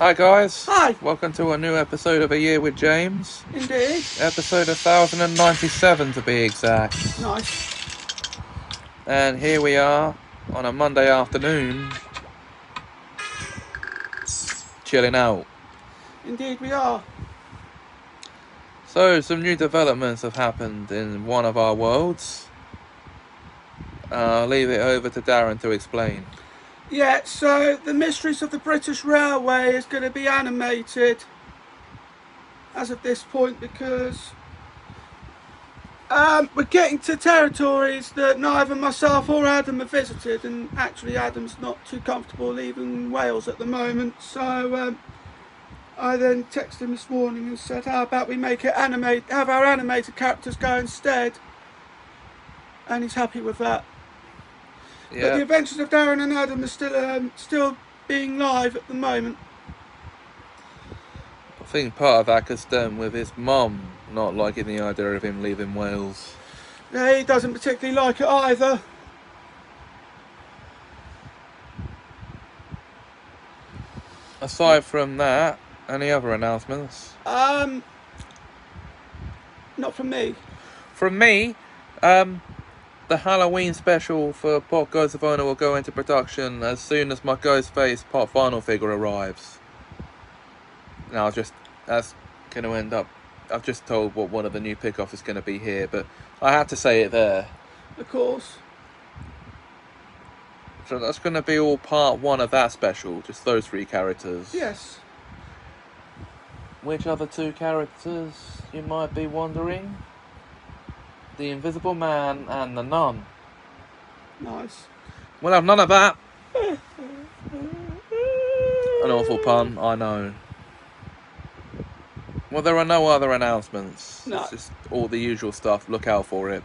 Hi guys. Hi. Welcome to a new episode of A Year with James. Indeed. Episode 1097 to be exact. Nice. And here we are on a Monday afternoon. Chilling out. Indeed we are. So, some new developments have happened in one of our worlds. I'll leave it over to Darren to explain. Yeah, so the Mysteries of the British Railway is going to be animated as of this point because um, we're getting to territories that neither myself or Adam have visited, and actually Adam's not too comfortable leaving Wales at the moment. So um, I then texted him this morning and said, "How about we make it animate? Have our animated characters go instead?" And he's happy with that. But the Adventures of Darren and Adam are still um, still being live at the moment. I think part of that could stem with his mum not liking the idea of him leaving Wales. Yeah, he doesn't particularly like it either. Aside from that, any other announcements? Um, not from me. From me, um, the Halloween special for Pop Ghost of Honor will go into production as soon as my Ghostface Pop Vinyl figure arrives. Now, I'll just that's going to end up. I've just told what one of the new pickoffs is going to be here, but I had to say it there. Of course. So that's going to be all part one of that special, just those three characters. Yes. Which other two characters, you might be wondering? The Invisible Man and the Nun. Nice. We'll have none of that. An awful pun, I know. Well, there are no other announcements. No. It's just all the usual stuff. Look out for it.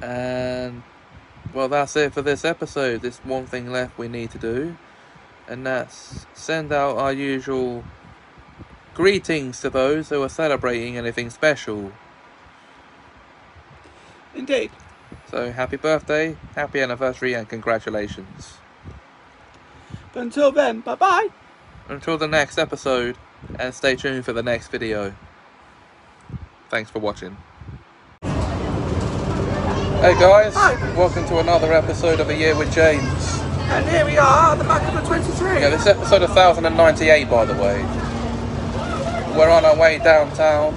And, well, that's it for this episode. There's one thing left we need to do, and that's send out our usual greetings to those who are celebrating anything special. Indeed. So happy birthday, happy anniversary, and congratulations. But until then, bye bye. Until the next episode, and stay tuned for the next video. Thanks for watching. Hey guys, Hi. welcome to another episode of A Year with James. And here we are at the back of the 23. Yeah, this is episode 1098 by the way. We're on our way downtown.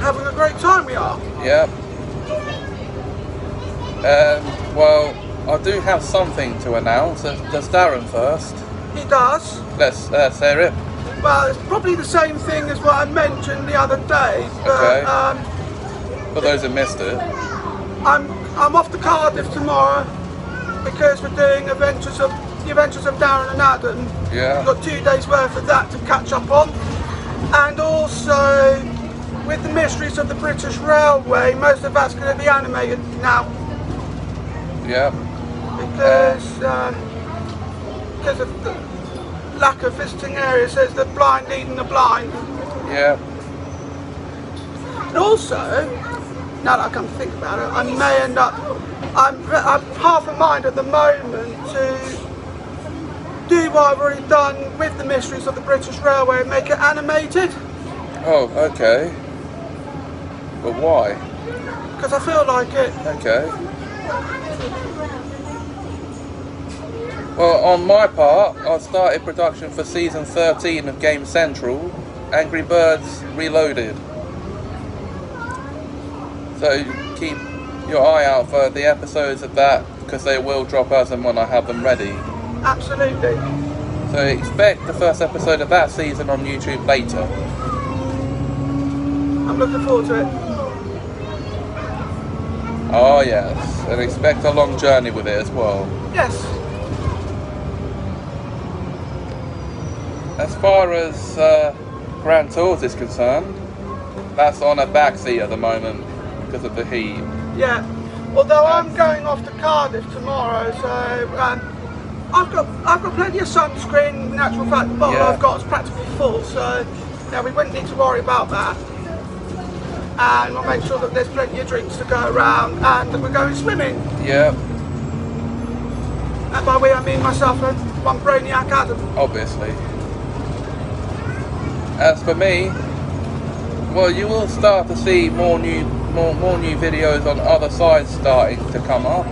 Having a great time we are. Yep. Um, well, I do have something to announce. Does does Darren first? He does. Let's, let's hear it. Well, it's probably the same thing as what I mentioned the other day. But Okay. um, For those who missed it. I'm I'm off to Cardiff tomorrow because we're doing adventures of the adventures of Darren and Adam. Yeah. We've got two days worth of that to catch up on. And also with the mysteries of the British Railway, most of that's going to be animated now Yeah. because um, because of the lack of visiting areas. There's the blind leading the blind. Yeah. And also, now that I come to think about it, I may end up. I'm, I'm half a mind at the moment to do what I've already done with the mysteries of the British Railway and make it animated Oh, okay. But why? because I feel like it. Okay. Well, on my part, I've started production for season 13 of Game Central, Angry Birds Reloaded. So keep your eye out for the episodes of that because they will drop as and when I have them ready. Absolutely. So expect the first episode of that season on YouTube later. I'm looking forward to it. Oh yes, and expect a long journey with it as well. Yes. As far as uh, Grand Tours is concerned, that's on a back seat at the moment because of the heat. Yeah. Although I'm going off to Cardiff tomorrow, so um, I've got I've got plenty of sunscreen. In actual fact, the bottle Yeah. I've got is practically full, so yeah, we wouldn't need to worry about that. and we'll make sure that there's plenty of drinks to go around and that we're going swimming. Yeah. And by we I mean myself and one brainiac Adam. obviously. As for me, well, you will start to see more new, more, more new videos on other sides starting to come up.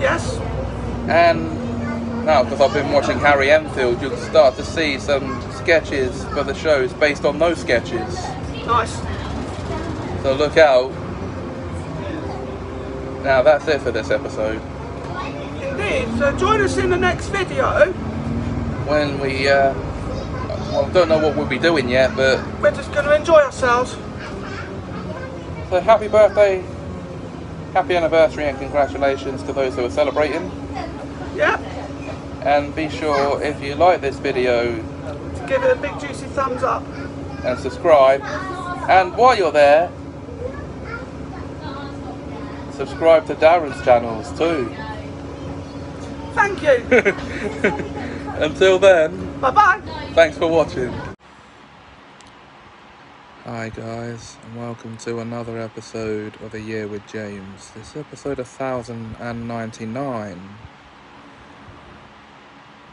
Yes? And now, because I've been watching Harry Enfield, you'll start to see some sketches for the shows based on those sketches. Nice. So look out. Now that's it for this episode. Indeed. So join us in the next video. When we, uh, well, don't know what we'll be doing yet, but We're just going to enjoy ourselves. So happy birthday, happy anniversary, and congratulations to those who are celebrating. Yeah? And be sure if you like this video To give it a big juicy thumbs up. and subscribe. And while you're there, subscribe to Darren's channels too. Thank you. Until then, bye bye. thanks for watching. Hi guys, and welcome to another episode of A Year with James. This is episode 1099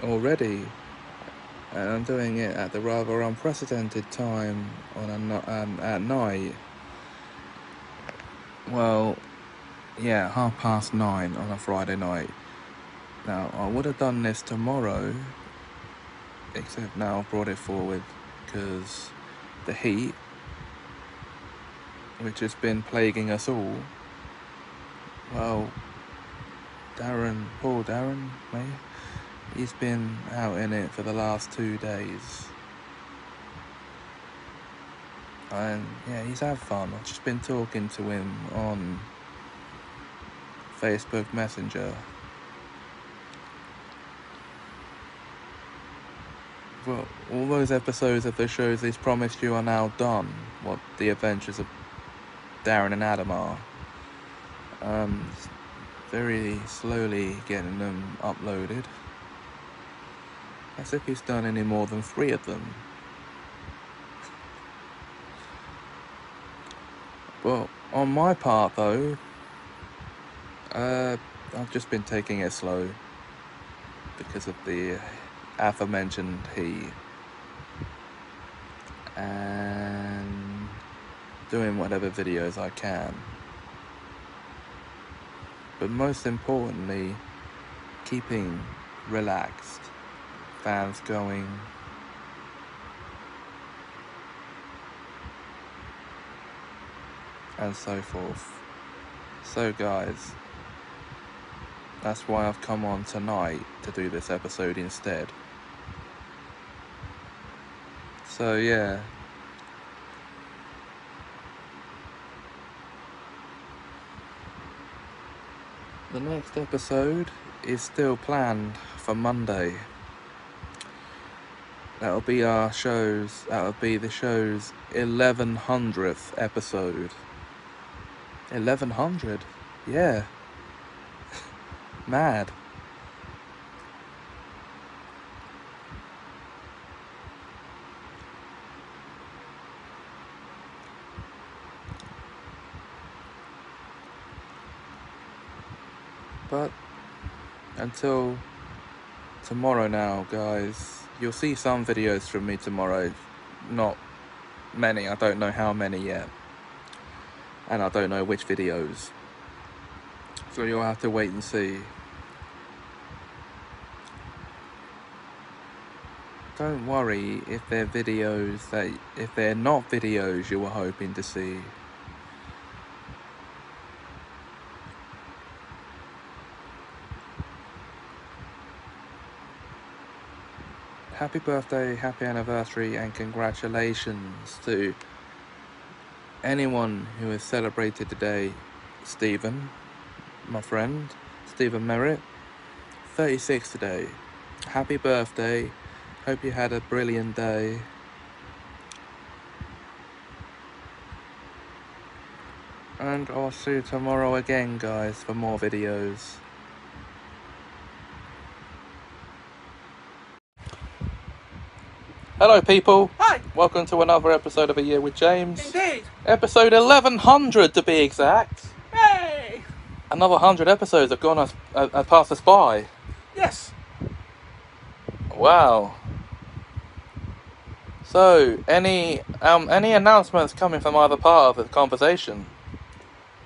already. And I'm doing it at the rather unprecedented time on a, um, at night. Well, yeah, half past nine on a Friday night. Now, I would have done this tomorrow, except now I've brought it forward because the heat, which has been plaguing us all, well, Darren, poor Darren, mate, he's been out in it for the last two days. And yeah, he's had fun. I've just been talking to him on Facebook Messenger. Well, all those episodes of the shows he's promised you are now done. What the adventures of Darren and Adam are. Um, very slowly getting them uploaded. As if he's done any more than three of them. Well, on my part though, uh, I've just been taking it slow because of the aforementioned heat and doing whatever videos I can. But most importantly, keeping relaxed, fans going. And so forth. So, guys, that's why I've come on tonight to do this episode instead. So, yeah. The next episode is still planned for Monday. That'll be our show's, that'll be the show's 1100th episode. 1100? Yeah. Mad. But until tomorrow now, guys, you'll see some videos from me tomorrow. Not many, I don't know how many yet. And I don't know which videos. So you'll have to wait and see. Don't worry if they're videos that if they're not videos you were hoping to see. Happy birthday, happy anniversary, and congratulations to anyone who has celebrated today. Stephen, my friend, Stephen Merritt, 36 today. Happy birthday. Hope you had a brilliant day. And I'll see you tomorrow again, guys, for more videos. Hello, people. Hi. Welcome to another episode of A Year with James. Indeed. Episode 1100 to be exact. Hey! Another 100 episodes have gone us, uh, uh, passed us by. Yes. Wow. So, any um, any announcements coming from either part of the conversation?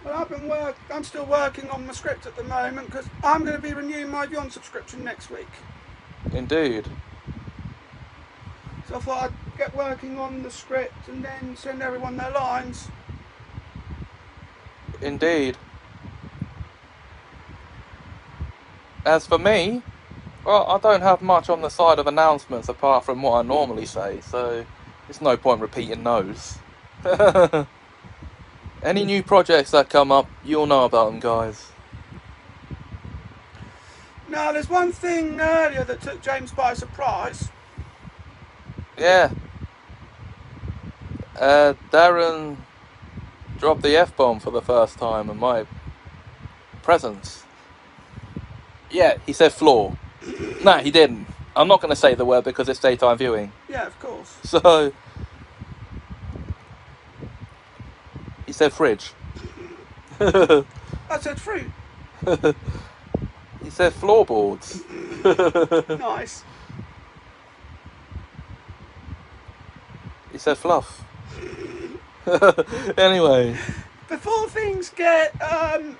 Well, I've been work. I'm still working on my script at the moment because I'm going to be renewing my Vyond subscription next week. Indeed. So I thought I'd get working on the script and then send everyone their lines. Indeed. As for me, well, I don't have much on the side of announcements apart from what I normally say, so there's no point repeating those. Any new projects that come up, you'll know about them, guys. Now, there's one thing earlier that took James by surprise. Yeah. Uh, Darren dropped the F bomb for the first time in my presence. Yeah, he said floor. no, he didn't. I'm not going to say the word because it's daytime viewing. Yeah, of course. So. He said fridge. I said fruit. he said floorboards. nice. He said fluff. anyway. Before things get, um,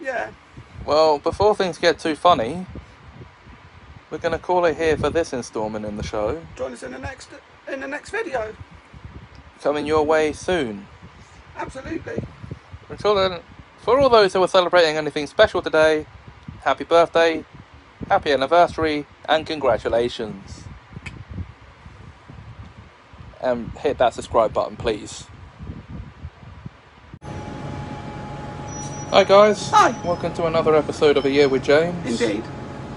yeah. Well, before things get too funny, we're going to call it here for this instalment in the show. Join us in the next in the next video. Coming your way soon. Absolutely. Until then, for all those who are celebrating anything special today, happy birthday, happy anniversary, and congratulations. And hit that subscribe button, please. Hi guys. Hi. Welcome to another episode of A Year with James. Indeed.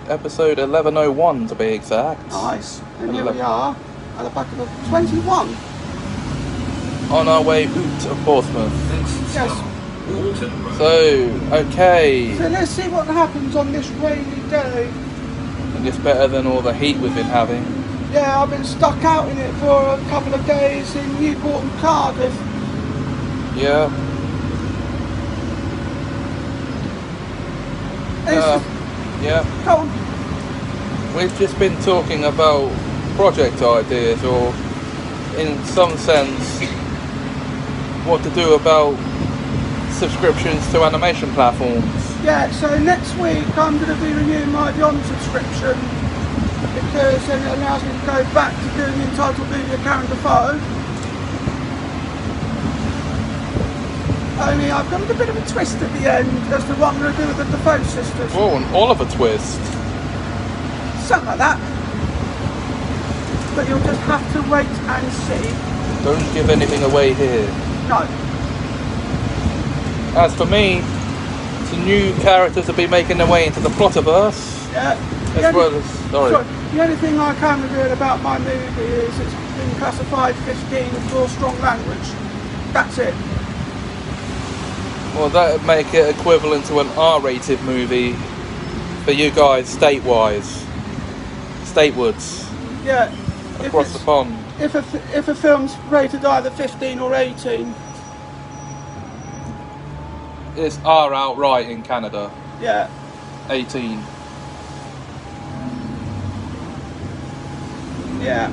Episode 1101 to be exact. Nice. And here we are at the back of the 21. On our way out to Portsmouth. Yes. So, okay. So let's see what happens on this rainy day. And it's better than all the heat we've been having. Yeah, I've been stuck out in it for a couple of days in Newport and Cardiff. Yeah. Uh, yeah. cold. We've just been talking about project ideas, or in some sense, what to do about subscriptions to animation platforms. Yeah, so next week I'm going to be renewing my Vyond subscription because then it allows me to go back to doing the entitled movie of Karen Defoe. Only I've got a bit of a twist at the end as to what I'm going to do with the Defoe sisters. Oh, an Oliver twist. Something like that. But you'll just have to wait and see. Don't give anything away here. No. As for me, some new characters will be making their way into the Plotterverse. Yeah. The As only- well as. Sorry. Sorry, the only thing I can reveal about my movie is it's been classified 15 for strong language. That's it. Well, that would make it equivalent to an R-rated movie for you guys, state-wise, statewoods, Yeah. Across the pond. if, a, if a film's rated either 15 or 18, It's R outright in Canada, yeah. 18. Yeah.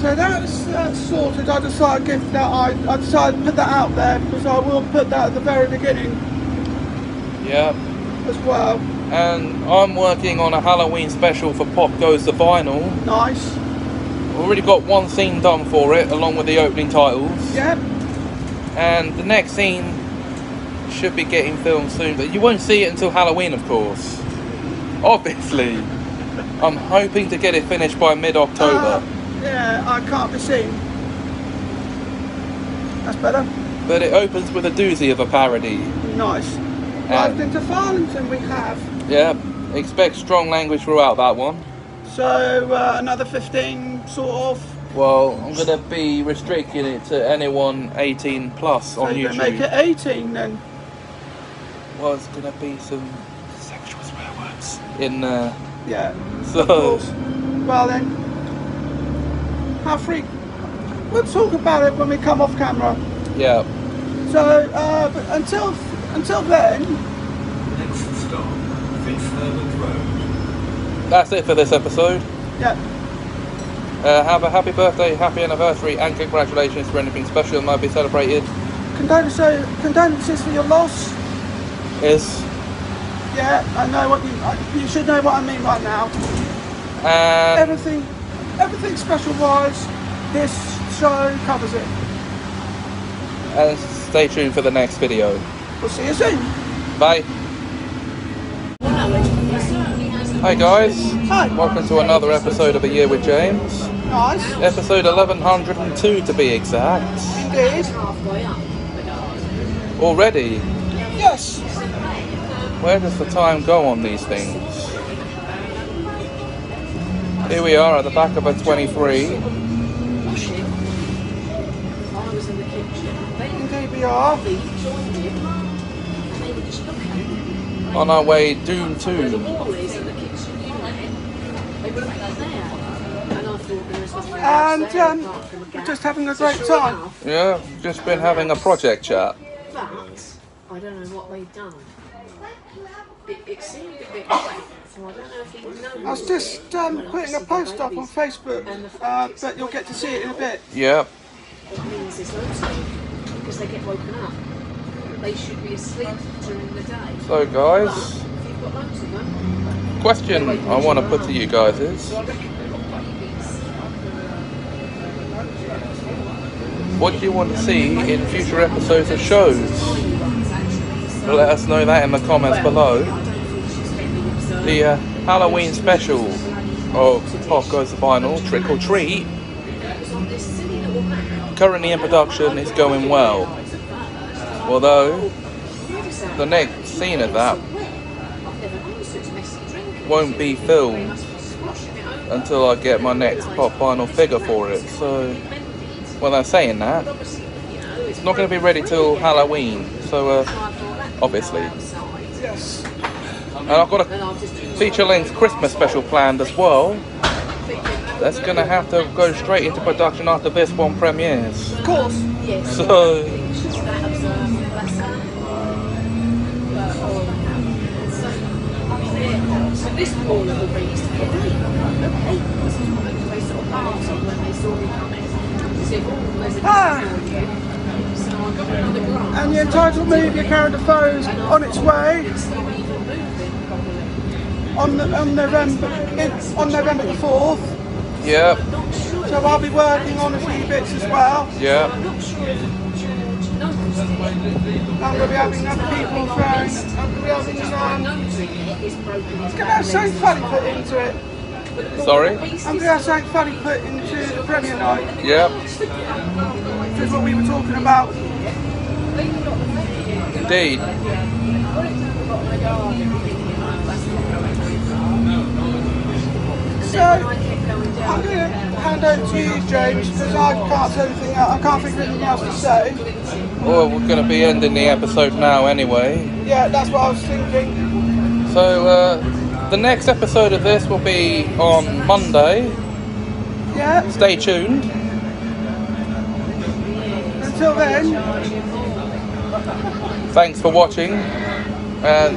So that's, that's sorted. I decided to give that. I, I decided to put that out there because I will put that at the very beginning Yeah. as well. And I'm working on a Halloween special for Pop Goes the Vinyl. Nice. I've already got one scene done for it, along with the opening titles. Yeah. And the next scene should be getting filmed soon, but you won't see it until Halloween, of course. Obviously. I'm hoping to get it finished by mid-October. Uh, yeah, I can't be seen. That's better. But it opens with a doozy of a parody. Nice. Arrived into Farlington we have. Yeah, expect strong language throughout that one. So uh, another 15 sort of. Well, I'm going to be restricting it to anyone 18 plus So on YouTube. make it 18 then. Well, it's going to be some sexual swear words in there. Yeah. So- Well then. how free. We'll talk about it when we come off camera. Yeah. So, uh, but until until then, Next stop, Fitzherbert Road. That's it for this episode. yeah, Uh, have a happy birthday, happy anniversary, and congratulations for anything special that might be celebrated. condolences, condolences for your loss. Is Yeah, I know what you. I, you should know what I mean right now. and Everything, everything special wise, this show covers it. and stay tuned for the next video. We'll see you soon. Bye. Hi guys. Hi. Welcome to another episode of A Year with James. Nice, Episode 1102 to be exact. indeed. Already. Yes. Where does the time go on these things? Here we are at the back of a 23. Indeed we are. On our way Doom 2. And um, we're just having a great time. Yeah, just been having a project chat. But I don't know what they've done. It, it seemed a bit late, I don't know if he knows. I was just um, putting a post up on Facebook, uh, but you'll get to see it in a bit. Yep. It means there's no sleep because they get woken up. They should be asleep during the day. So guys, If you've got loads of them, question I want to put to you guys is, so I reckon they've got babies. what do you want to see in future episodes of shows? Let us know that in the comments below. The uh, Halloween special of Pop Goes the Vinyl, Trick or Treat, currently in production is going well. Although, the next scene of that won't be filmed until I get my next pop vinyl figure for it. So, well, I'm saying that, it's not going to be ready till Halloween. So, uh, obviously. Yes. and I've got a feature-length Christmas special planned as well. That's going to have to go straight into production after this one premieres. Of course. So, So this poor little beast, it was they sort of laughed when they saw me coming. They said, there's Ah. And the entitled movie Your Character Foes on its way It's not even moving properly. on, the, on November on November the fourth. sure. So I'll be working on a few bits as well. yeah. I'm not sure if George knows it. I'm going to be having other people throwing. I'm going to be having um, Nosing it is going to have something funny put into it. Sorry? I'm going to have something funny put into the premiere night. Yeah, Which is what we were talking about. Indeed. So I'm going to hand over to you, James, because I can't say anything. else- I can't think of anything else to say. Well, we're going to be ending the episode now anyway. Yeah, that's what I was thinking. So, uh, the next episode of this will be on Monday. Yeah. Stay tuned. Until then, Thanks for watching. And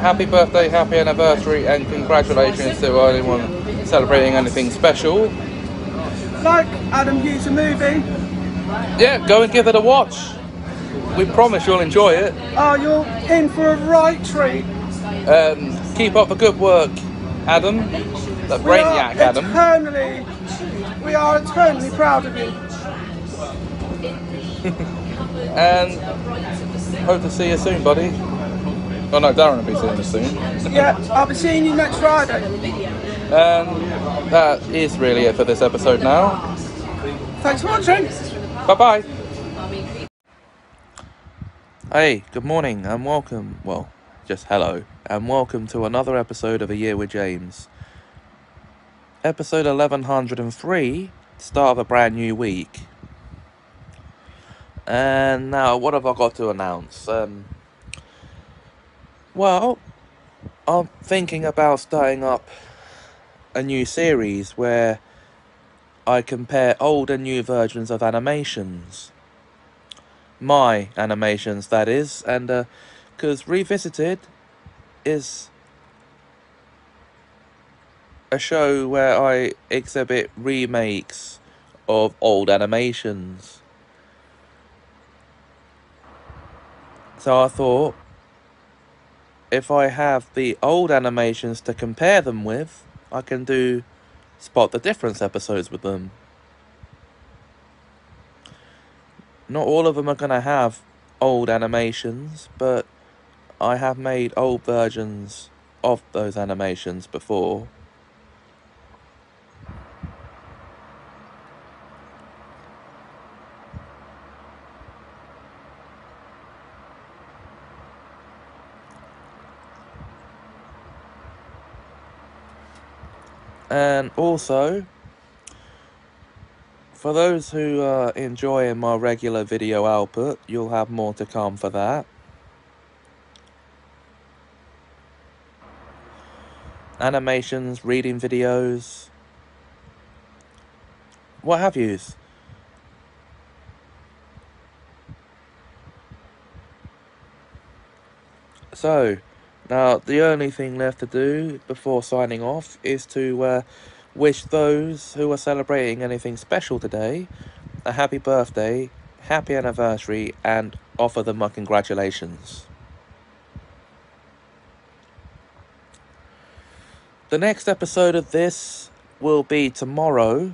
happy birthday, happy anniversary, and congratulations to anyone celebrating anything special. like Adam Hughes a movie. Yeah, go and give it a watch. We promise you'll enjoy it. Oh, you're in for a right treat. Um, keep up the good work, Adam. That We are brainiac, Adam. eternally, we are eternally proud of you. And hope to see you soon, buddy. Oh no, Darren will be seeing you soon. Yeah, I'll be seeing you next Friday. And that is really it for this episode now. Thanks for watching. Bye bye. Hey, good morning and welcome. Well, just hello and welcome to another episode of A Year with James. Episode 1103, start of a brand new week. And now, what have I got to announce? Um, well, I'm thinking about starting up a new series where I compare old and new versions of animations. My animations, that is, and because Revisited is a show where I exhibit remakes of old animations. So I thought if I have the old animations to compare them with, I can do spot the difference episodes with them. Not all of them are going to have old animations, but I have made old versions of those animations before. And also, for those who are enjoying my regular video output, you'll have more to come for that. Animations, reading videos, what have yous. So, now, the only thing left to do before signing off is to uh, wish those who are celebrating anything special today a happy birthday, happy anniversary, and offer them my congratulations. The next episode of this will be tomorrow.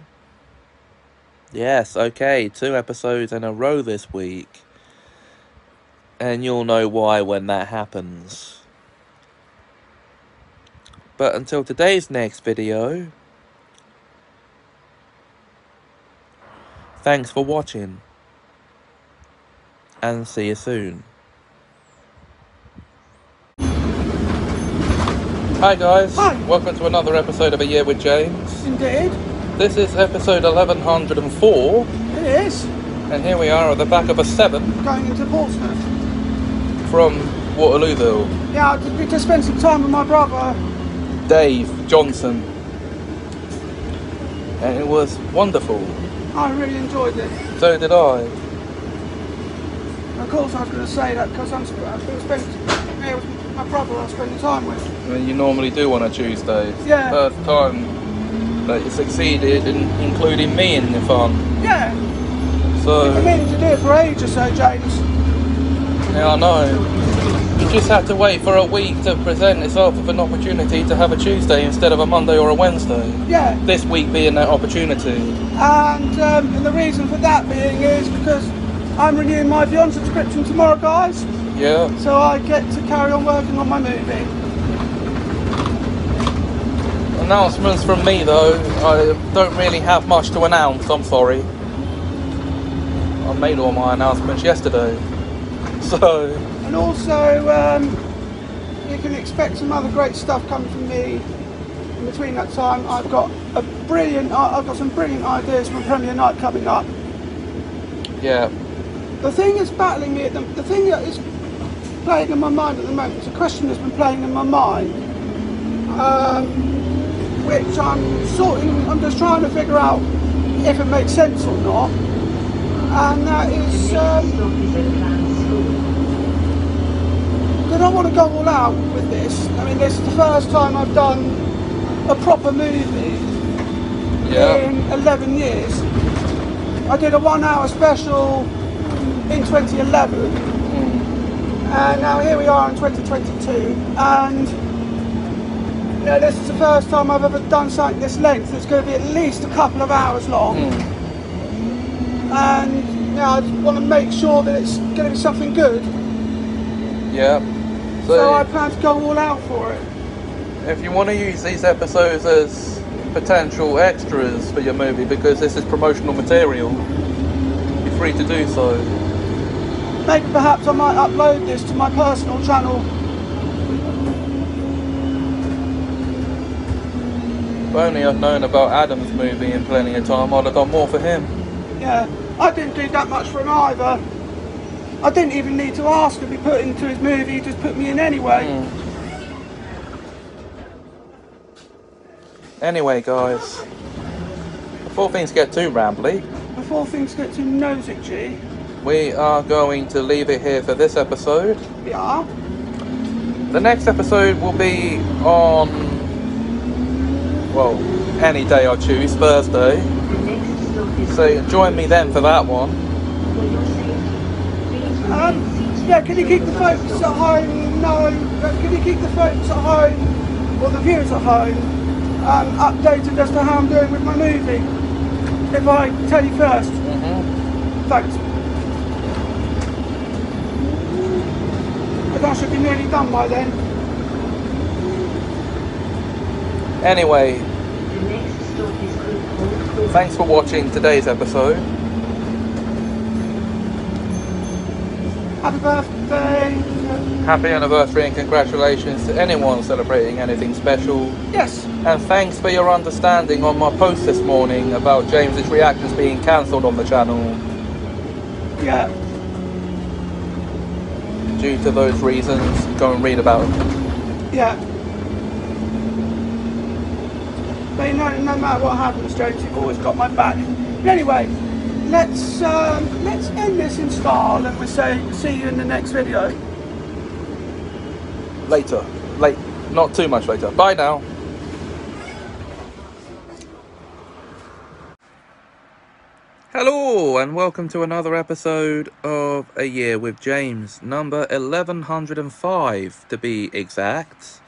Yes, okay, two episodes in a row this week. And you'll know why when that happens. But until today's next video, thanks for watching, and see you soon. Hi guys, Hi. welcome to another episode of A Year with James. Indeed, This is episode 1104, it is. and here we are at the back of a 7 Going into Portsmouth. from Waterlooville. Yeah, I did just spend some time with my brother. Dave Johnson. And it was wonderful. I really enjoyed it. So did I. Of course, I was going to say that because I'm I'm going to spend here with my brother. I'm spending time with. I mean, you normally do on a Tuesday. Yeah. First time that you succeeded in including me in the fun. Yeah, So. I've been meaning to do it for ages, so James. yeah, I know. You just had to wait for a week to present itself with an opportunity to have a Tuesday instead of a Monday or a Wednesday. Yeah, This week being that opportunity. and um, and the reason for that being is because I'm renewing my Vyond subscription tomorrow, guys. Yeah. So I get to carry on working on my movie. Announcements from me though. I don't really have much to announce, I'm sorry. I made all my announcements yesterday. So, And also, um, you can expect some other great stuff coming from me. In between that time, I've got a brilliant, I've got some brilliant ideas for premiere night coming up. yeah. The thing is battling me at the, the thing that is playing in my mind at the moment. It's a question that's been playing in my mind, um, which I'm sorting. I'm just trying to figure out if it makes sense or not. And that is. Um, I don't want to go all out with this. I mean, this is the first time I've done a proper movie Yeah. in 11 years. I did a one hour special in 2011, and now here we are in 2022. And you know, this is the first time I've ever done something this length. It's going to be at least a couple of hours long, hmm. and you know, I just want to make sure that it's going to be something good. Yeah. So So, I plan to go all out for it. if you want to use these episodes as potential extras for your movie because this is promotional material, you're free to do so. Maybe perhaps I might upload this to my personal channel. If only I'd known about Adam's movie in plenty of time, I'd have done more for him. Yeah, I didn't do that much for him either. I didn't even need to ask to be put into his movie, he just put me in anyway. Hmm. Anyway, guys, before things get too rambly, Before things get too nosy, G, we are going to leave it here for this episode. we are. The next episode will be on, well, any day I choose, Thursday. So join me then for that one. Um, yeah, can you keep the folks at home? No, can you keep the folks at home, or the viewers at home, um, updated as to how I'm doing with my movie? If I tell you 1st Mm-hmm. thanks. But I should be nearly done by then. Anyway, thanks for watching today's episode. Happy birthday. Happy anniversary and congratulations to anyone celebrating anything special. Yes, And thanks for your understanding on my post this morning about James's reactions being cancelled on the channel yeah, due to those reasons. Go and read about them. yeah. But you know, no matter what happens, James, you've always got my back. But anyway, let's um, let's end this in style, and we'll say see you in the next video. later. Late, not too much later. Bye now. Hello, and welcome to another episode of A Year with James, number 1105 to be exact.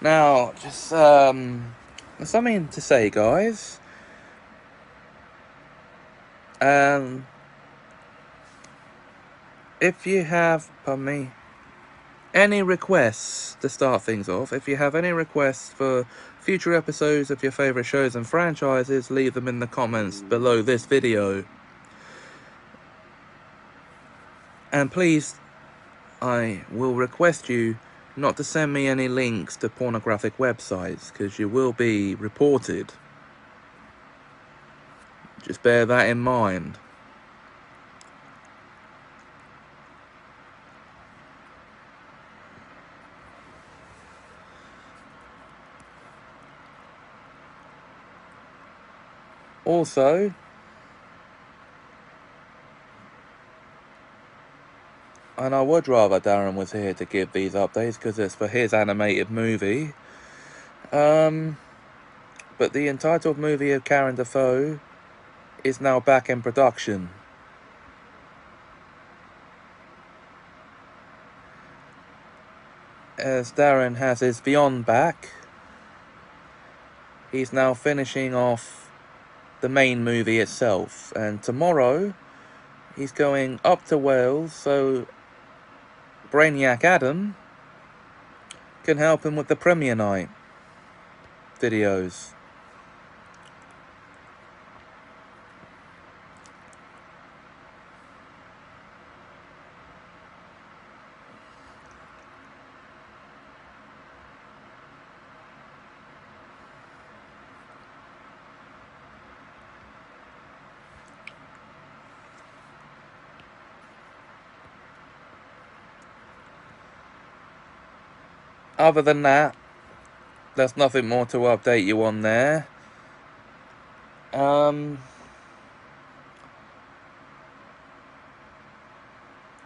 Now, just um, something to say, guys. Um, if you have, pardon me, any requests to start things off, if you have any requests for future episodes of your favourite shows and franchises, leave them in the comments below this video. And please, I will request you not to send me any links to pornographic websites, because you will be reported. Just bear that in mind. Also, and I would rather Darren was here to give these updates because it's for his animated movie. Um, but the entitled movie of Karen Defoe is now back in production. As Darren has his Vyond back, he's now finishing off the main movie itself. And tomorrow, he's going up to Wales so Brainiac Adam can help him with the premiere night videos. Other than that, there's nothing more to update you on there. Um.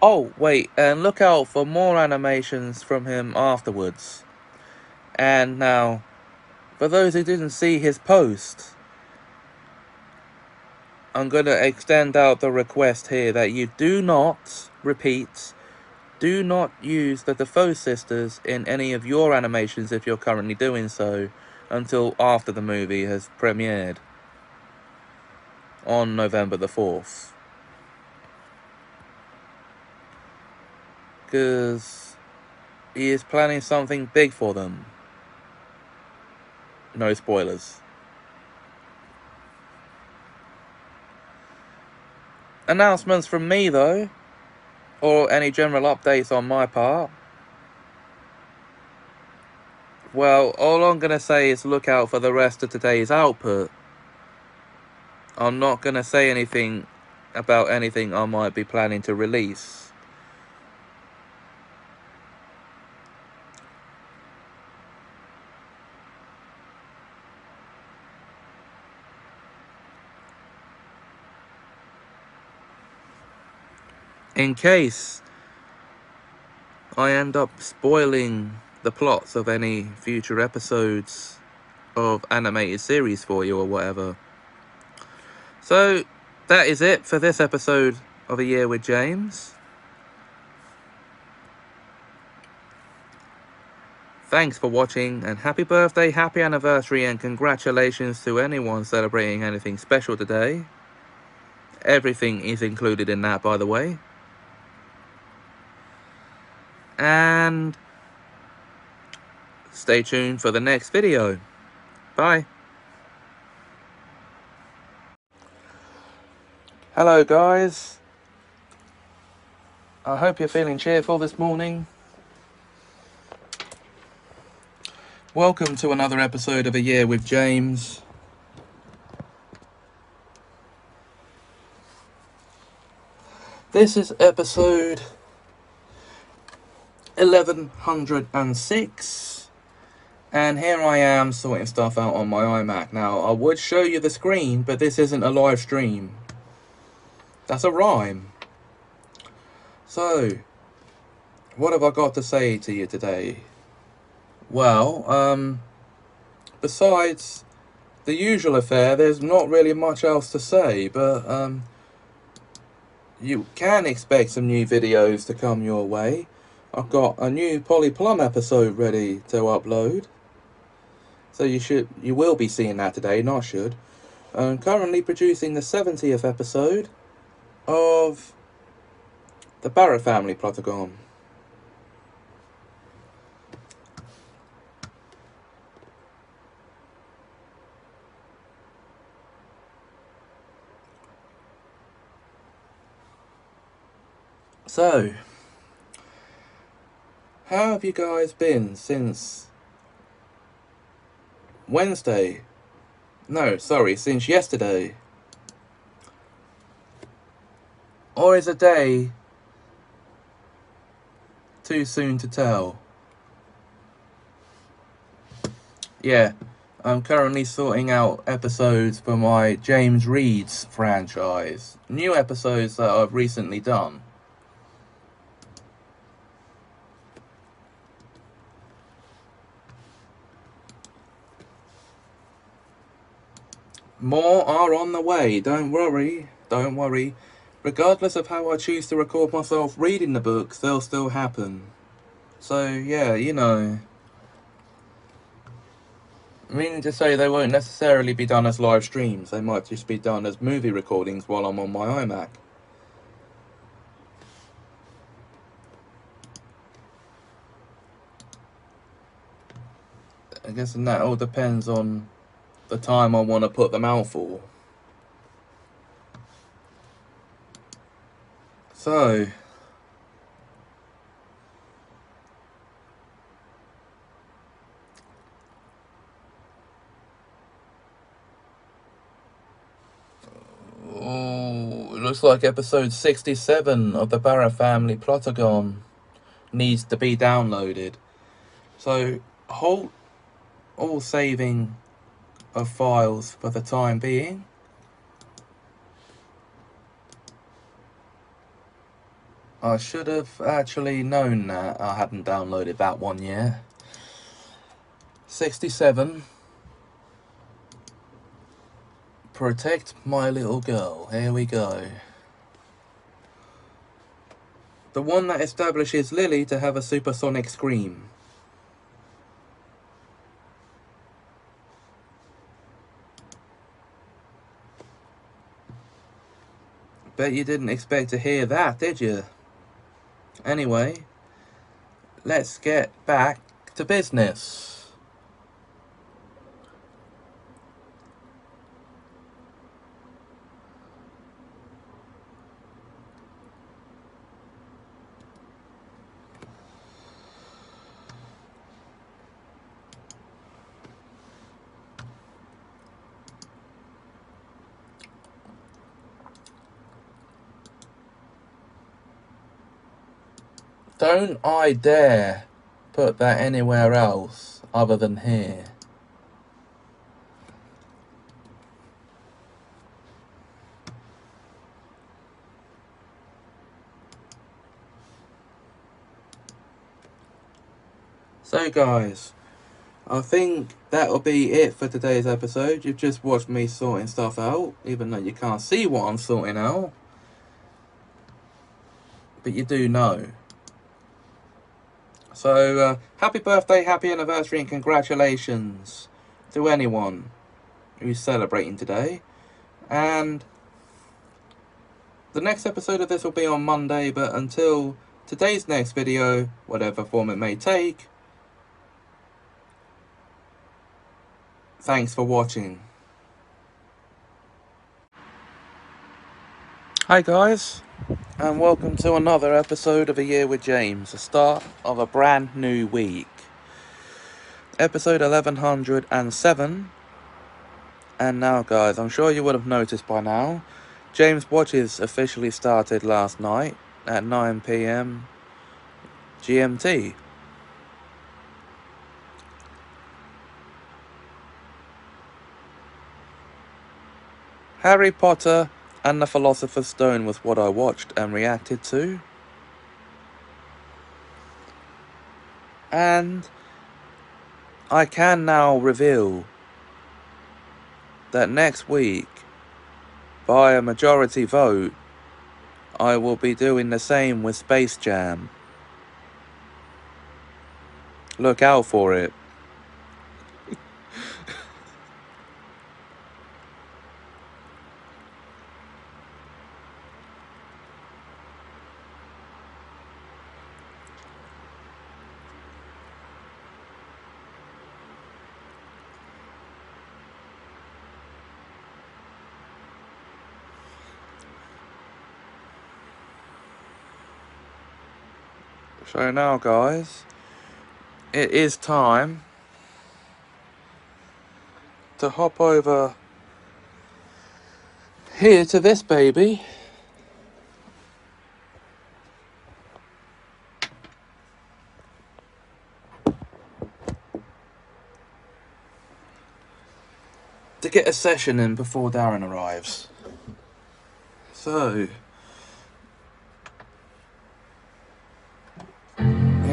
Oh, wait, and look out for more animations from him afterwards. And now, for those who didn't see his post, I'm going to extend out the request here that you do not, repeat, do not use the Defoe sisters in any of your animations if you're currently doing so until after the movie has premiered on November the 4th. Because he is planning something big for them. No spoilers. Announcements from me though or any general updates on my part? Well, all I'm going to say is look out for the rest of today's output. I'm not going to say anything about anything I might be planning to release. In case I end up spoiling the plots of any future episodes of animated series for you or whatever. So that is it for this episode of A Year with James. Thanks for watching and happy birthday, happy anniversary and congratulations to anyone celebrating anything special today. Everything is included in that by the way. And stay tuned for the next video. Bye. Hello guys. I hope you're feeling cheerful this morning. Welcome to another episode of A Year with James. This is episode 1106 and here I am sorting stuff out on my iMac. Now I would show you the screen but this isn't a live stream. That's a rhyme. So, what have I got to say to you today? Well, um, besides the usual affair, there's not really much else to say, but um, you can expect some new videos to come your way. I've got a new Polly Plum episode ready to upload. So you should, you will be seeing that today, not should. I'm currently producing the 70th episode of the Barrett family Plotagon. So, how have you guys been since Wednesday? No, sorry, since yesterday. Or is a day too soon to tell? Yeah, I'm currently sorting out episodes for my James Reed's franchise. New episodes that I've recently done. More are on the way, don't worry, don't worry. Regardless of how I choose to record myself reading the books, they'll still happen. So, yeah, you know. Meaning to say they won't necessarily be done as live streams, they might just be done as movie recordings while I'm on my iMac. I guess and that all depends on the time I want to put them out for. So, oh, it looks like episode 67 of the Barra Family Plotagon needs to be downloaded. So, hold all saving of files for the time being. I should have actually known that I hadn't downloaded that one yet. 67. Protect my little girl. Here we go. The one that establishes Lily to have a supersonic scream. Bet you didn't expect to hear that, did you? Anyway, let's get back to business. Don't I dare put that anywhere else other than here. So guys, I think that'll be it for today's episode. You've just watched me sorting stuff out, even though you can't see what I'm sorting out. But you do know. So, uh, happy birthday, happy anniversary, and congratulations to anyone who's celebrating today. And the next episode of this will be on Monday, but until today's next video, whatever form it may take, thanks for watching. Hi guys, and welcome to another episode of A Year with James, the start of a brand new week. Episode 1107. And now, guys, I'm sure you would have noticed by now, James Watches officially started last night at 9 pm GMT. Harry Potter and the Philosopher's Stone was what I watched and reacted to. And I can now reveal that next week, by a majority vote, I will be doing the same with Space Jam. Look out for it. So now, guys, it is time to hop over here to this baby. To get a session in before Darren arrives. So,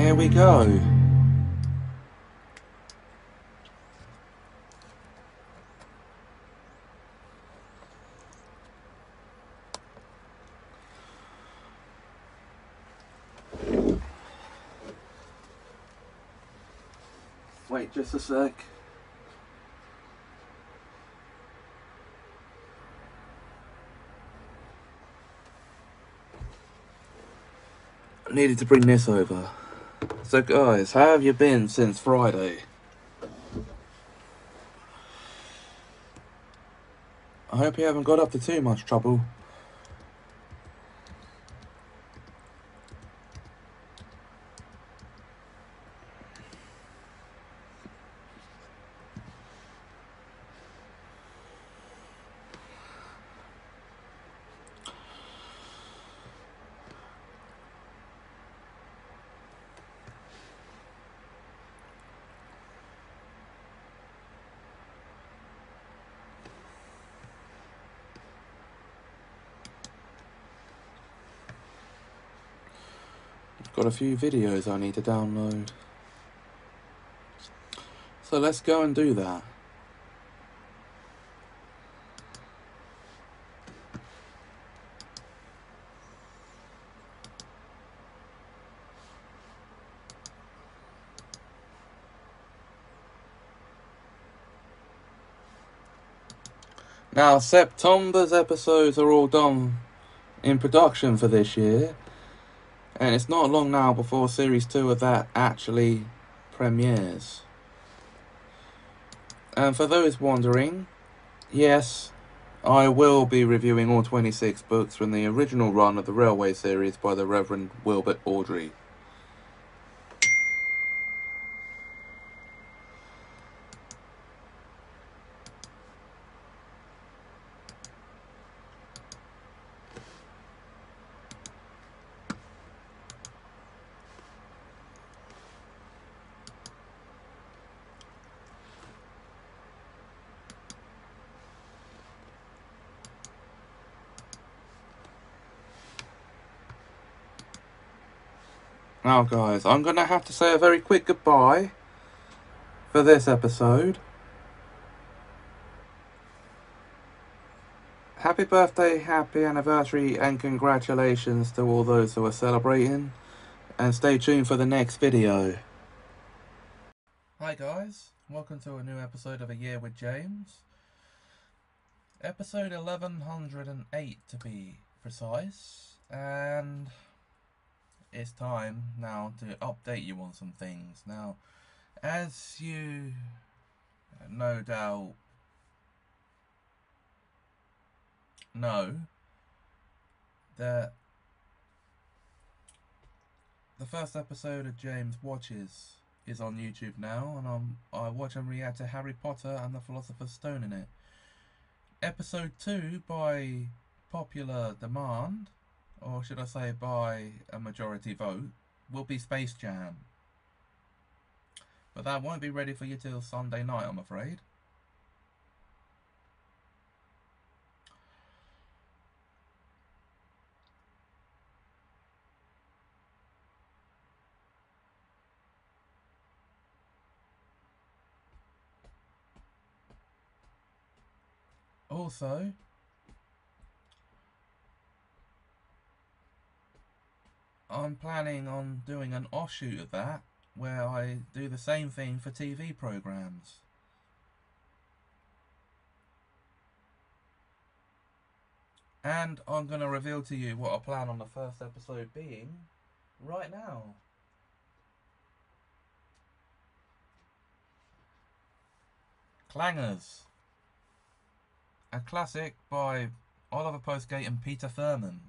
here we go. Wait just a sec. I needed to bring this over. So guys, how have you been since Friday? I hope you haven't got up to too much trouble. Got a few videos I need to download. So let's go and do that. Now, September's episodes are all done in production for this year. And it's not long now before Series 2 of that actually premieres. And for those wondering, yes, I will be reviewing all 26 books from the original run of the Railway series by the Reverend Wilbert Awdry. Now, guys, I'm gonna have to say a very quick goodbye for this episode. Happy birthday, happy anniversary, and congratulations to all those who are celebrating. And stay tuned for the next video. Hi, guys. Welcome to a new episode of A Year with James. Episode 1108 to be precise. And it's time now to update you on some things. Now, as you no doubt know, that the first episode of James Watches is on YouTube now, and I'm, I watch and react to Harry Potter and the Philosopher's Stone in it. Episode 2, by popular demand, or should I say by a majority vote, will be Space Jam. But that won't be ready for you till Sunday night, I'm afraid. Also, I'm planning on doing an offshoot of that where I do the same thing for TV programs. And I'm going to reveal to you what I plan on the first episode being right now. Clangers. A classic by Oliver Postgate and Peter Firmin.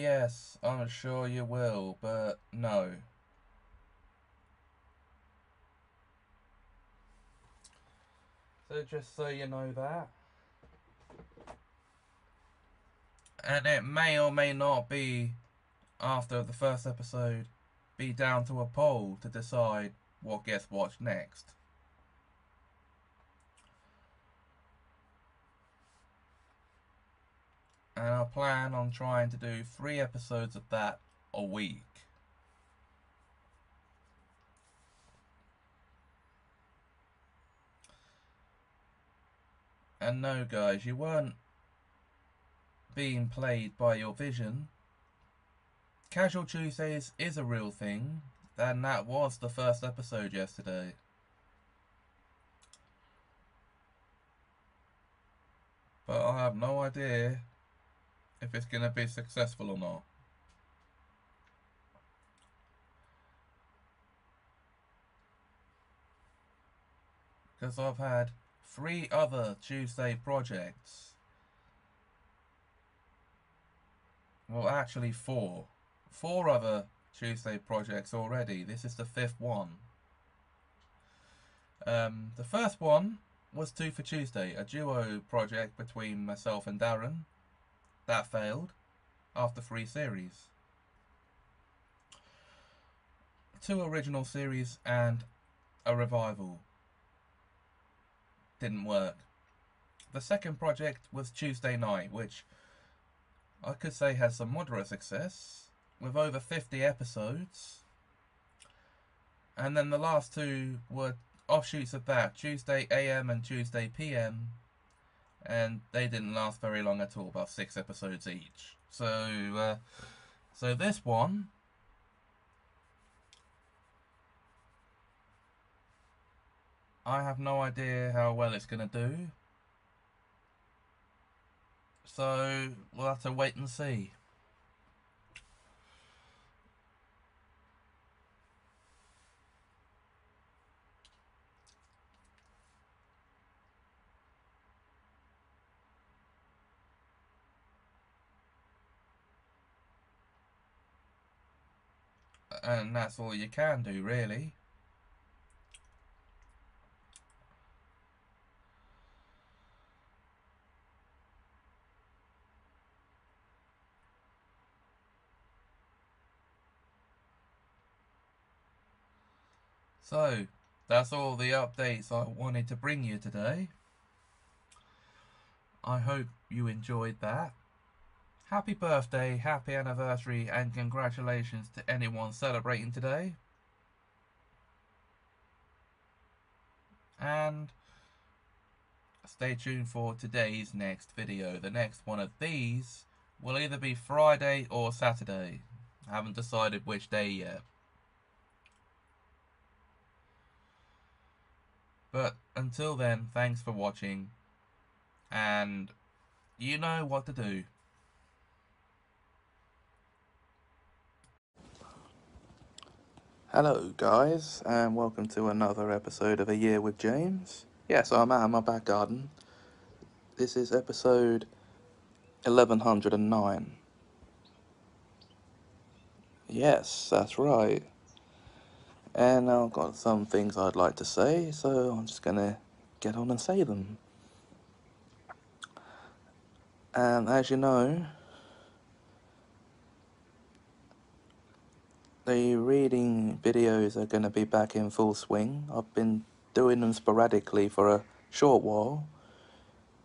Yes, I'm sure you will, but no. So just so you know that. And it may or may not be, after the first episode, be down to a poll to decide what gets watched next. And I plan on trying to do three episodes of that a week. And no, guys, you weren't being played by your vision. Casual Tuesdays is a real thing, and that was the first episode yesterday. But I have no idea if it's going to be successful or not. Because I've had three other Tuesday projects. Well, actually four. Four other Tuesday projects already. This is the fifth one. Um, the first one was Two for Tuesday, a duo project between myself and Darren. That failed after three series. Two original series and a revival didn't work. The second project was Tuesday Night, which I could say has some moderate success, with over 50 episodes. And then the last two were offshoots of that, Tuesday AM and Tuesday PM, and they didn't last very long at all, about six episodes each. So, uh, so this one I have no idea how well it's going to do. So we'll have to wait and see. and that's all you can do really So, that's all the updates I wanted to bring you today. I hope you enjoyed that. Happy birthday, happy anniversary, and congratulations to anyone celebrating today. And stay tuned for today's next video. The next one of these will either be Friday or Saturday. I haven't decided which day yet. But until then, thanks for watching. And you know what to do. Hello, guys, and welcome to another episode of A Year with James. Yes, I'm out in my back garden. This is episode 1109. Yes, that's right. And I've got some things I'd like to say, so I'm just gonna get on and say them. And as you know, the reading videos are going to be back in full swing. I've been doing them sporadically for a short while.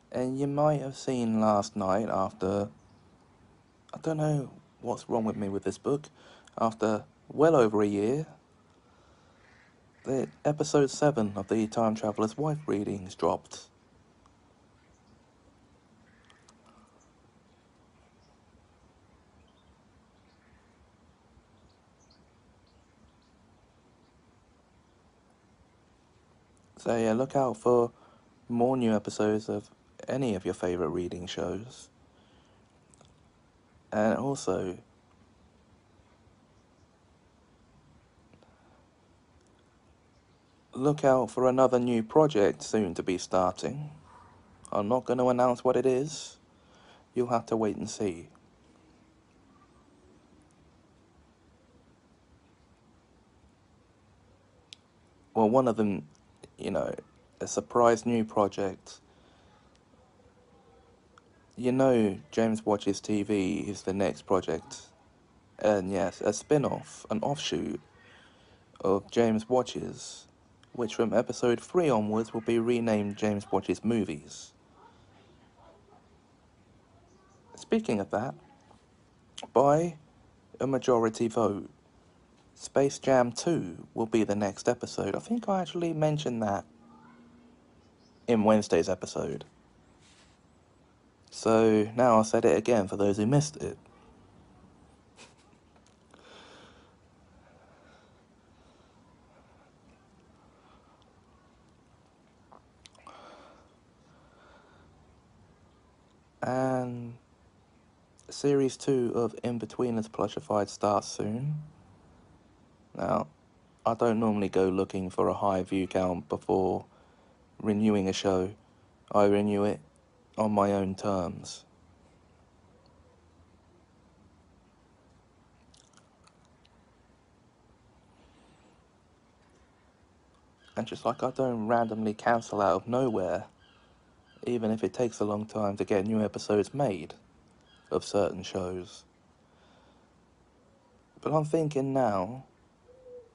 And you might have seen last night after, I don't know what's wrong with me with this book, after well over a year, the episode 7 of the Time Traveler's Wife readings dropped. So yeah, look out for more new episodes of any of your favourite reading shows. And also, look out for another new project soon to be starting. I'm not going to announce what it is. You'll have to wait and see. Well, one of them, you know, a surprise new project. You know, James Watches TV is the next project. And yes, a spin off, an offshoot of James Watches which from episode 3 onwards will be renamed James Watches Movies. Speaking of that, by a majority vote, Space Jam 2 will be the next episode. I think I actually mentioned that in Wednesday's episode. So now I'll said it again for those who missed it. And series two of Inbetweeners Plushified starts soon. Now, I don't normally go looking for a high view count before renewing a show. I renew it on my own terms. And just like I don't randomly cancel out of nowhere even if it takes a long time to get new episodes made of certain shows. But I'm thinking now,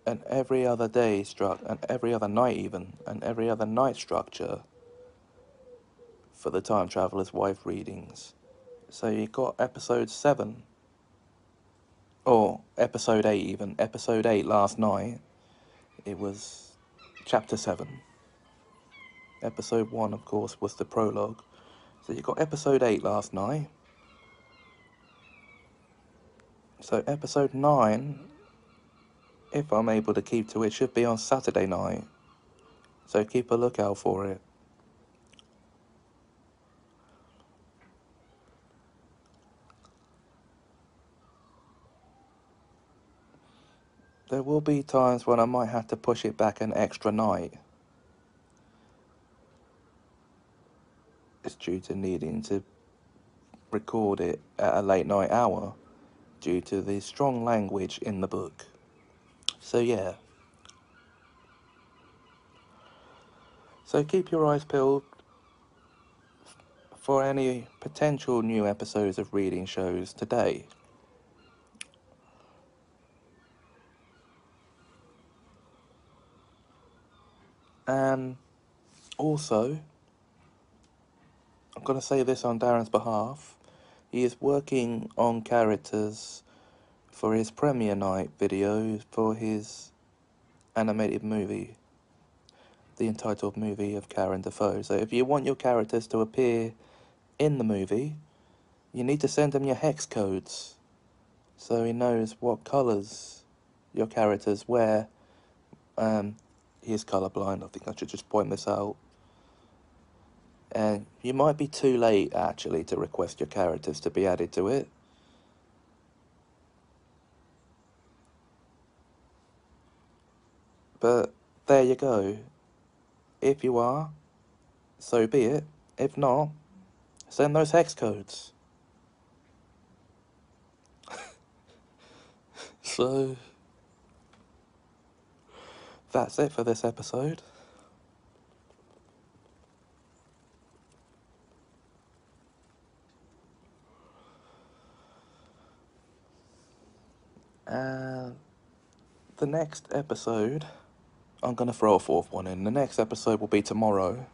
and every other day struck, and every other night even, and every other night structure for the Time Traveler's Wife readings. So you got episode 7, or episode 8 even, episode 8 last night, it was chapter 7. Episode 1, of course, was the prologue. So you got episode 8 last night. So episode 9, if I'm able to keep to it, should be on Saturday night. So keep a lookout for it. There will be times when I might have to push it back an extra night. It's due to needing to record it at a late night hour due to the strong language in the book. So, yeah. So, keep your eyes peeled for any potential new episodes of reading shows today. And also, I'm going to say this on Darren's behalf. He is working on characters for his premiere night video for his animated movie, the entitled movie of Karen Defoe. So if you want your characters to appear in the movie, you need to send him your hex codes so he knows what colours your characters wear. Um, he is colourblind, I think I should just point this out. And you might be too late actually to request your characters to be added to it. But there you go. If you are, so be it. If not, send those hex codes. so, that's it for this episode. And the next episode, I'm going to throw a fourth one in. The next episode will be tomorrow.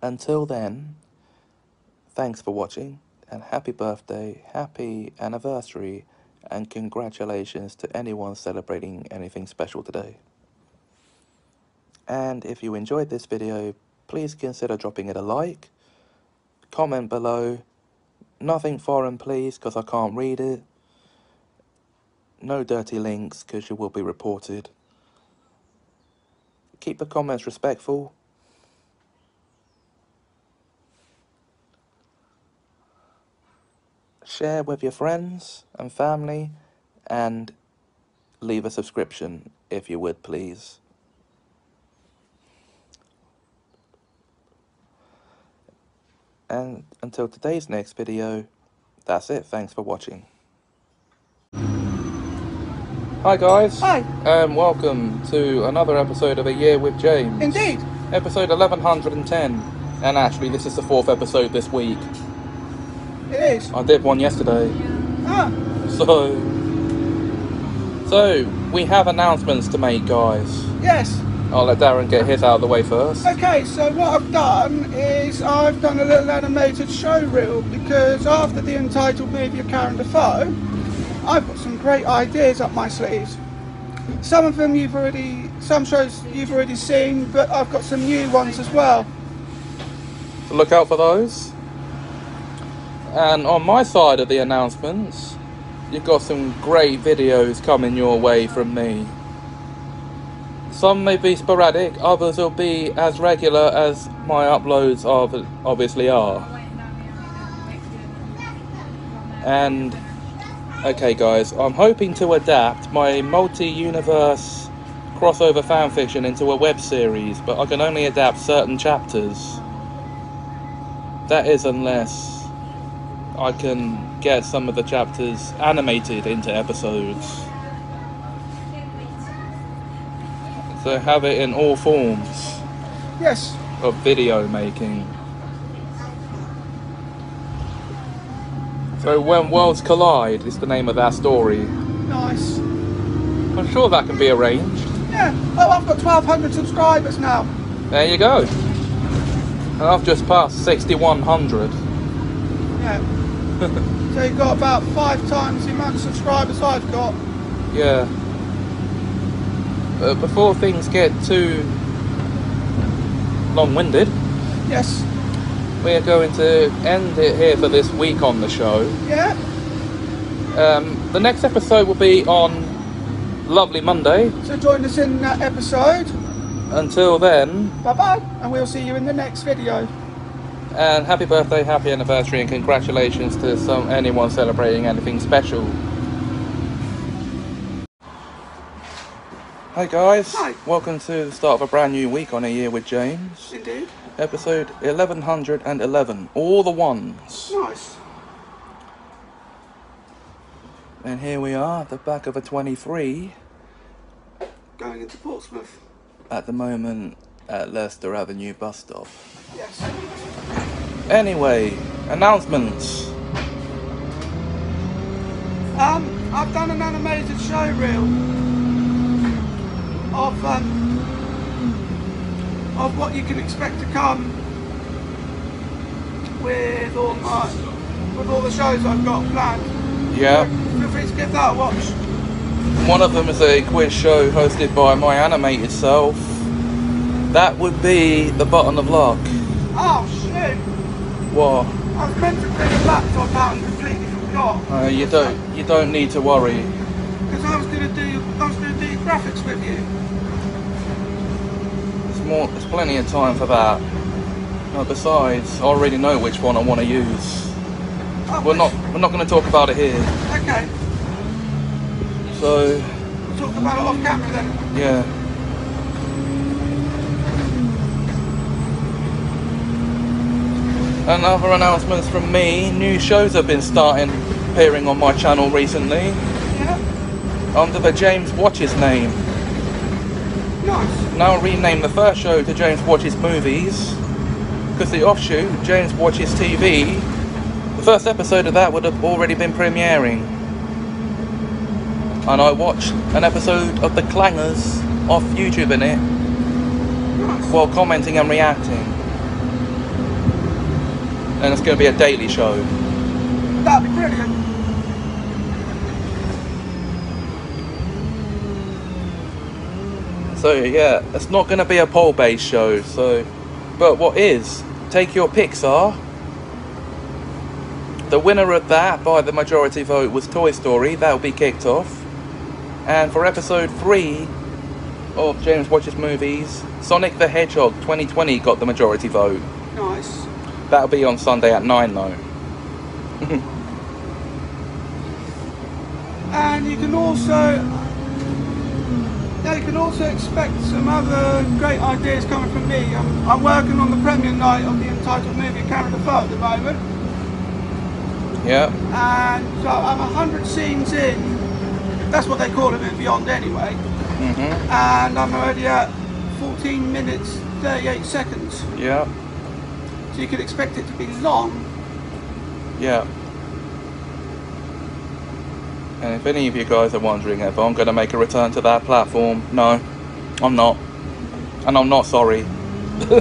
Until then, thanks for watching, and happy birthday, happy anniversary, and congratulations to anyone celebrating anything special today. And if you enjoyed this video, please consider dropping it a like, comment below, nothing foreign please, because I can't read it, no dirty links, because you will be reported. Keep the comments respectful. Share with your friends and family, and leave a subscription if you would please. And until today's next video, that's it. Thanks for watching. Hi guys. Hi. And welcome to another episode of A Year with James. Indeed. Episode 1110. And actually, this is the fourth episode this week. It is. I did one yesterday. Ah, So. So, we have announcements to make, guys. yes. I'll let Darren get his out of the way first. Okay, so what I've done is I've done a little animated show reel because after the entitled movie of Karen Defoe, I've got some great ideas up my sleeves. Some of them you've already, some shows you've already seen, but I've got some new ones as well. So look out for those. And on my side of the announcements, you've got some great videos coming your way from me. Some may be sporadic, others will be as regular as my uploads ob- obviously are. And okay, guys, I'm hoping to adapt my multi-universe crossover fanfiction into a web series, but I can only adapt certain chapters. That is unless I can get some of the chapters animated into episodes. So have it in all forms Yes, of video making. So when worlds collide is the name of our story. nice. I'm sure that can be arranged. Yeah. Oh, I've got 1,200 subscribers now. There you go. And I've just passed 6100. Yeah. so you've got about five times the amount of subscribers I've got. Yeah. Uh, before things get too long-winded, Yes. We are going to end it here for this week on the show. Yeah. Um, the next episode will be on Lovely Monday. So join us in that episode. Until then, Bye bye, and we'll see you in the next video. and happy birthday, happy anniversary, and congratulations to some anyone celebrating anything special. Hi guys, Hi. welcome to the start of a brand new week on A Year with James. Indeed. Episode 1111, all the ones. Nice. And here we are at the back of a 23 Going into Portsmouth. at the moment at Leicester Avenue bus stop. Yes. Anyway, announcements. Um, I've done an animated show reel of um, of what you can expect to come with all my with all the shows I've got planned. Yeah. Feel free to give that a watch. One of them is a quiz show hosted by my animated self. That would be the button of luck. Oh shit! What? I was meant to bring a laptop out and completely forgot. Uh, you don't. You don't need to worry. Because I was gonna do I was gonna do graphics with you. There's more. Plenty of time for that. Uh, besides, I already know which one I want to use. Oh, We're not. We're not going to talk about it here. Okay. So We'll talk about it off camera then. yeah. And other announcements from me. New shows have been starting appearing on my channel recently Yeah. under the James Watches name. Now rename the first show to James Watches Movies because the offshoot, James Watches TV, the first episode of that would have already been premiering. And I watched an episode of The Clangers off YouTube in it while commenting and reacting. And it's going to be a daily show. That'd be brilliant. So yeah, it's not going to be a poll-based show. So, but what is? Take your Pixar. The winner of that by the majority vote was Toy Story. That'll be kicked off. And for episode three of James Watches movies, Sonic the Hedgehog 2020 got the majority vote. Nice. That'll be on Sunday at nine though. And you can also you can also expect some other great ideas coming from me. I'm, I'm working on the premiere night of the entitled movie Karen Defoe at the moment. Yeah. And so I'm 100 scenes in. That's what they call it in Vyond anyway. Mm -hmm. And I'm already at 14 minutes 38 seconds. Yeah. So you can expect it to be long. Yeah. And if any of you guys are wondering if I'm going to make a return to that platform, no, I'm not. And I'm not sorry. I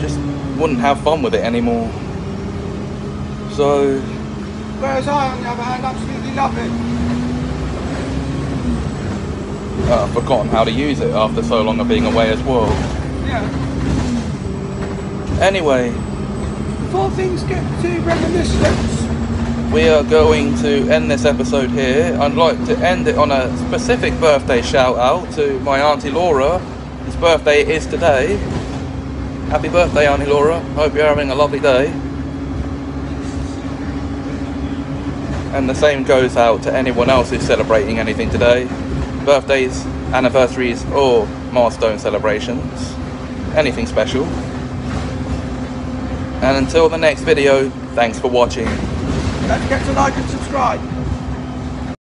just wouldn't have fun with it anymore. So, Whereas I, on the other hand, absolutely love it. uh, I've forgotten how to use it after so long of being away as well. Yeah. Anyway, Before things get too reminiscent, we are going to end this episode here. I'd like to end it on a specific birthday shout out to my Auntie Laura. His birthday is today. Happy birthday, Auntie Laura. Hope you're having a lovely day. And the same goes out to anyone else who's celebrating anything today. Birthdays, anniversaries, or milestone celebrations. Anything special. And until the next video, thanks for watching. Don't forget to like and subscribe.